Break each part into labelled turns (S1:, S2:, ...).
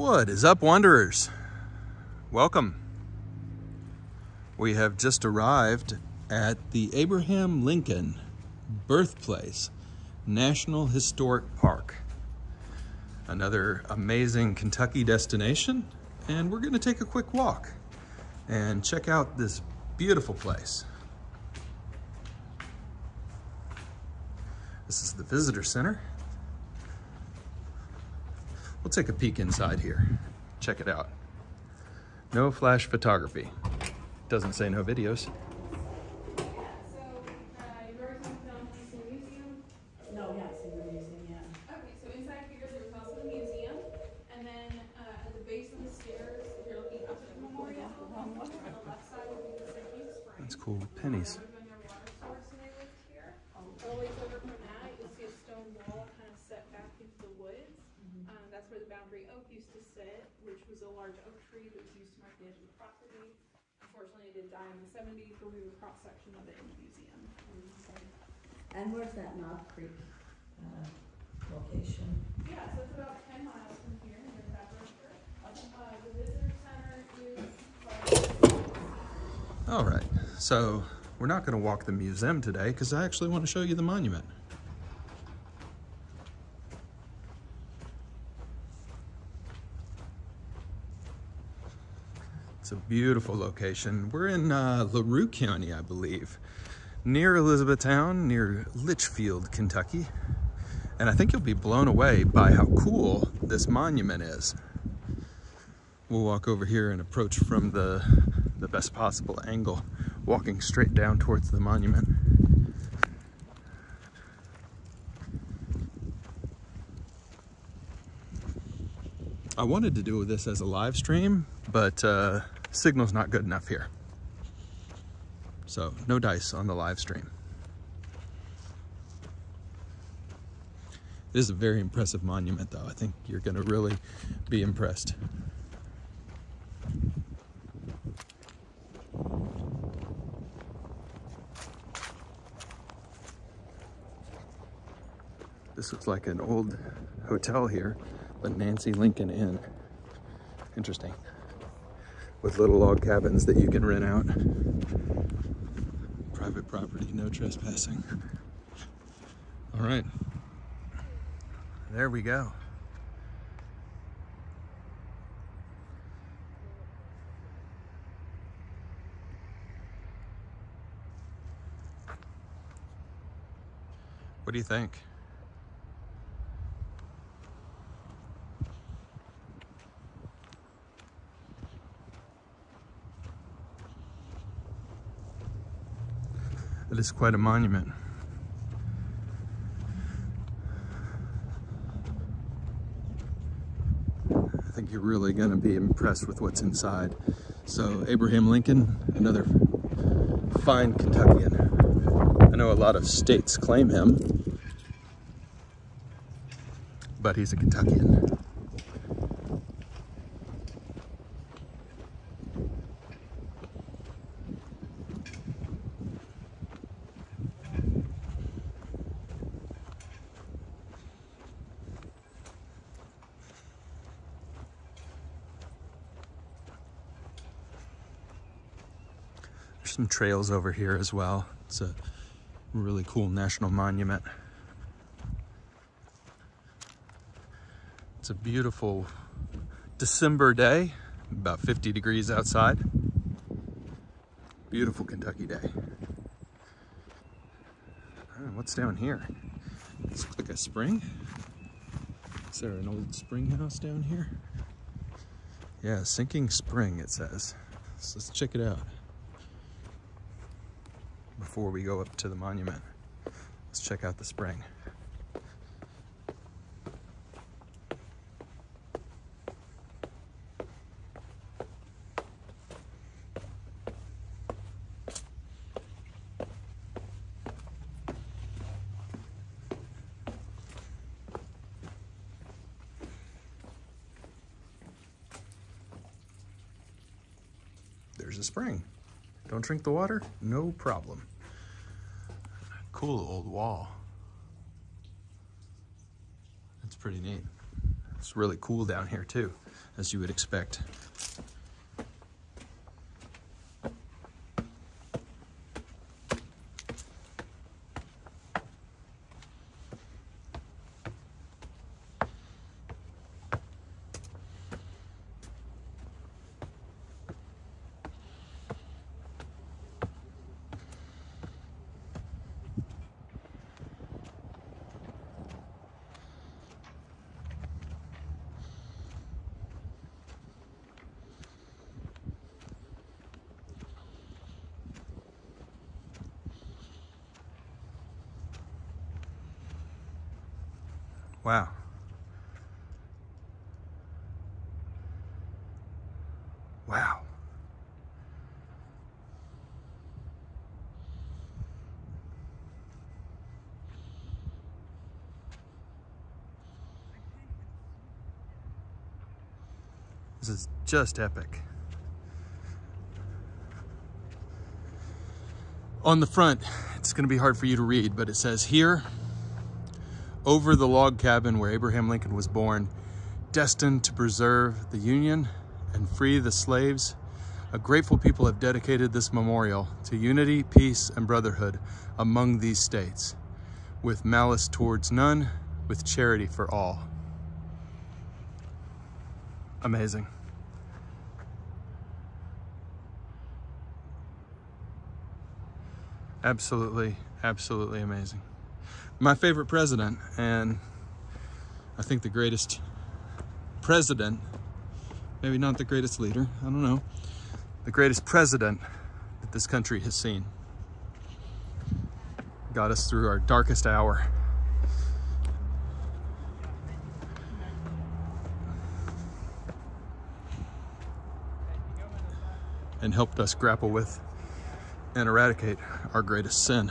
S1: What is up, Wanderers? Welcome. We have just arrived at the Abraham Lincoln Birthplace National Historic Park. Another amazing Kentucky destination, and we're going to take a quick walk and check out this beautiful place. This is the visitor center. We'll take a peek inside here. Check it out. No flash photography. Doesn't say no videos.
S2: No, yeah, it's in the museum, yeah.
S3: Okay, so inside here, there's also a museum, and then, uh, at the base of the stairs, if you're looking up at the memorial, on the left side will be the St. Luke's Spring.
S1: That's cool. Pennies.
S3: That would've been their water source when they lived here. A ways over from that, you'll see a stone wall kind of set back into the woods. Um, that's where the boundary oak used to sit, which was a large oak tree that was used to mark the edge of the property. Unfortunately, it did die in the seventies, but we a cross section of it in the museum.
S2: And where's that Knob Creek, uh, location?
S3: Yeah, so it's about ten miles from here, in the back. Uh, the visitor center is,
S1: All right, so we're not going to walk the museum today because I actually want to show you the monument. It's a beautiful location. We're in uh, LaRue County, I believe, near Elizabethtown, near Leitchfield, Kentucky. And I think you'll be blown away by how cool this monument is. We'll walk over here and approach from the, the best possible angle, walking straight down towards the monument. I wanted to do this as a live stream, but uh, signal's not good enough here. So no dice on the live stream. It is a very impressive monument though. I think you're gonna really be impressed. This looks like an old hotel here, the Nancy Lincoln Inn. Interesting. With little log cabins that you can rent out. Private property, no trespassing. All right. There we go. What do you think? It is quite a monument. I think you're really going to be impressed with what's inside. So, Abraham Lincoln, another fine Kentuckian. I know a lot of states claim him, but he's a Kentuckian. Some trails over here as well. It's a really cool national monument. It's a beautiful December day, about 50 degrees outside. Beautiful Kentucky day. Ah, what's down here? Looks like a spring. Is there an old spring house down here? Yeah, sinking spring it says. So let's check it out before we go up to the monument. Let's check out the spring. There's a spring. Don't drink the water? No problem. Cool old wall. That's pretty neat. It's really cool down here too, as you would expect. Wow. Wow. This is just epic. On the front, it's going to be hard for you to read, but it says here, over the log cabin where Abraham Lincoln was born, destined to preserve the Union and free the slaves, a grateful people have dedicated this memorial to unity, peace, and brotherhood among these states, with malice towards none, with charity for all. Amazing. Absolutely, absolutely amazing my favorite president, and I think the greatest president, maybe not the greatest leader, I don't know, the greatest president that this country has seen. Got us through our darkest hour. And helped us grapple with and eradicate our greatest sin.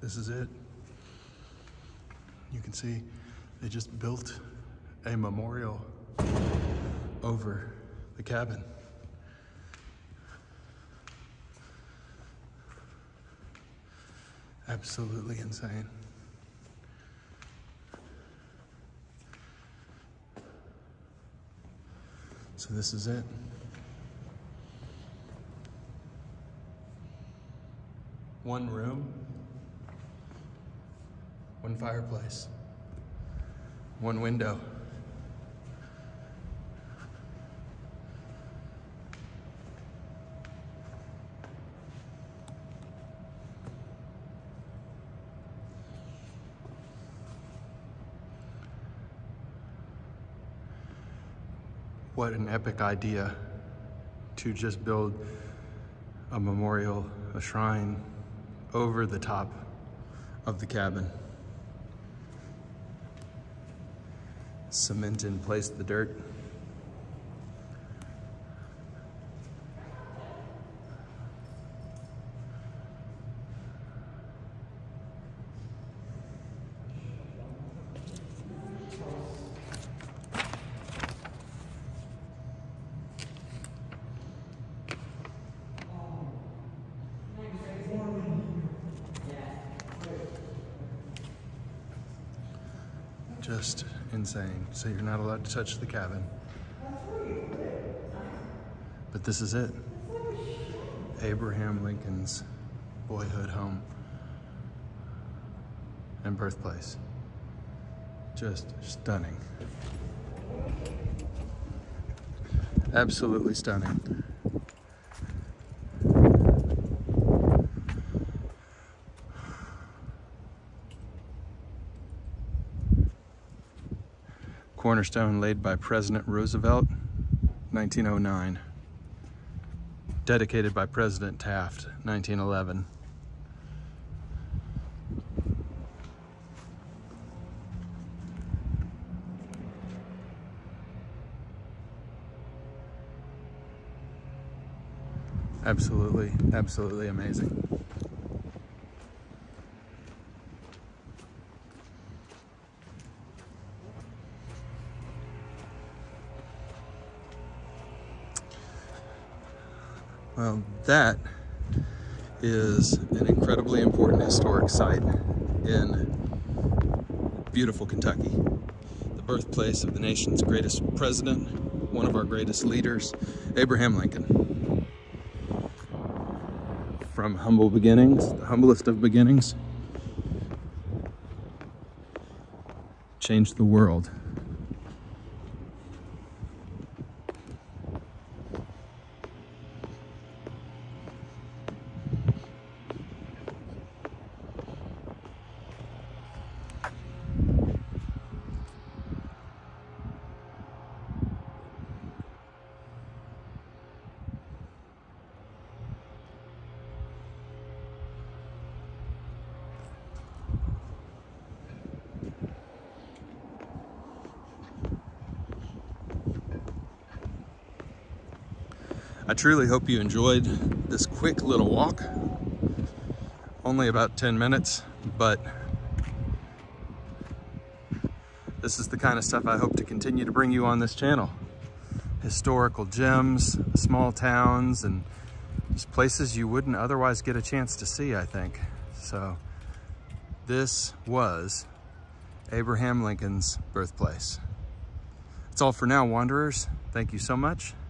S1: This is it. You can see they just built a memorial over the cabin. Absolutely insane. So this is it. One room, one fireplace, one window. What an epic idea to just build a memorial, a shrine over the top of the cabin. Cement in place the dirt. Just insane. So you're not allowed to touch the cabin. But this is it. Abraham Lincoln's boyhood home and birthplace. Just stunning. Absolutely stunning. Cornerstone laid by President Roosevelt, 1909. Dedicated by President Taft, 1911. Absolutely, absolutely amazing. Well, that is an incredibly important historic site in beautiful Kentucky, the birthplace of the nation's greatest president, one of our greatest leaders, Abraham Lincoln. From humble beginnings, the humblest of beginnings, changed the world. I truly hope you enjoyed this quick little walk. Only about 10 minutes, but this is the kind of stuff I hope to continue to bring you on this channel. Historical gems, small towns, and just places you wouldn't otherwise get a chance to see, I think. So this was Abraham Lincoln's birthplace. That's all for now, Wanderers. Thank you so much